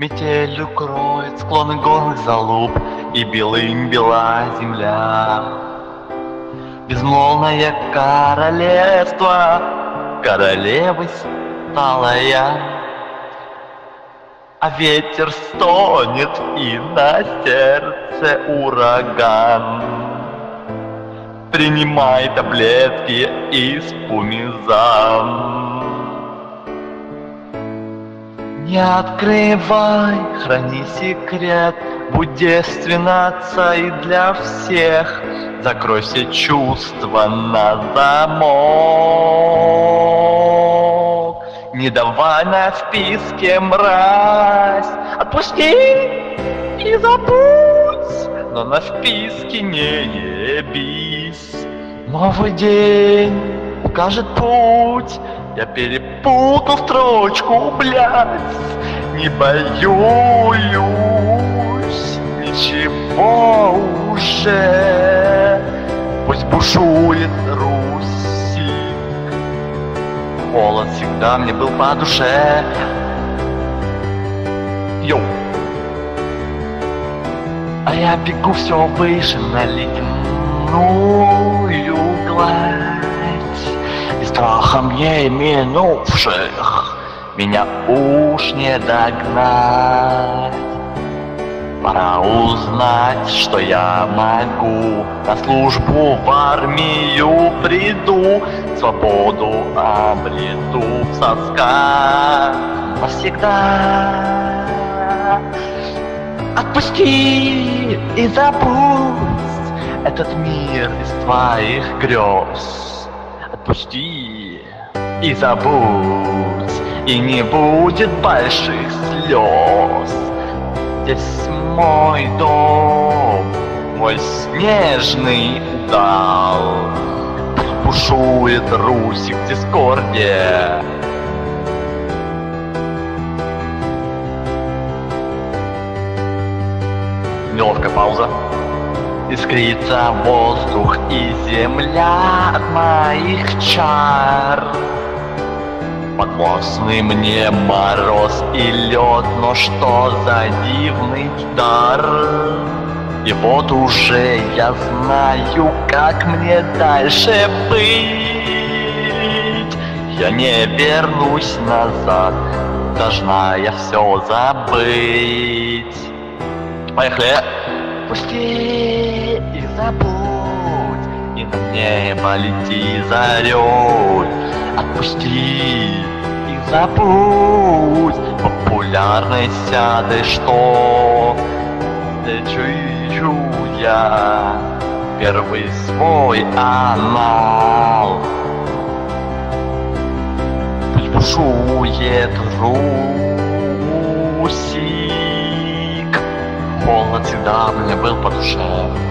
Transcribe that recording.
Метель укроет склоны горных залуб, И белым бела земля. Безмолвное королевство, Королевой стала я. А ветер стонет, и на сердце ураган. Принимай таблетки из пумизан. Не открывай, храни секрет, Будь девственница и для всех, Закрой все чувства на замок. Не давай на вписке мразь, Отпусти и забудь, Но на вписке не ебись. Новый день укажет путь, я перепутал строчку, блядь, не боюсь ничего уже. Пусть бушует Руси, холод всегда мне был по душе. Йоу. А я бегу все выше на ледяную гладь страхом ей минувших Меня уж не догнать. Пора узнать, что я могу На службу в армию приду Свободу обрету в сосках Навсегда. Отпусти и забудь Этот мир из твоих грез Отпусти и забудь И не будет больших слез. Здесь мой дом Мой снежный удал Бушует Русик в дискорде. Неловкая пауза. Искрится воздух и земля от моих чар. Подвластный мне мороз и лед, но что за дивный дар? И вот уже я знаю, как мне дальше быть. Я не вернусь назад, должна я все забыть. Поехали! Пусти и забудь, И на небо лети зарей. Отпусти и забудь. Популярность сяды, что Встречу я. Первый свой анал. Пусть бушует Холод всегда мне был по душе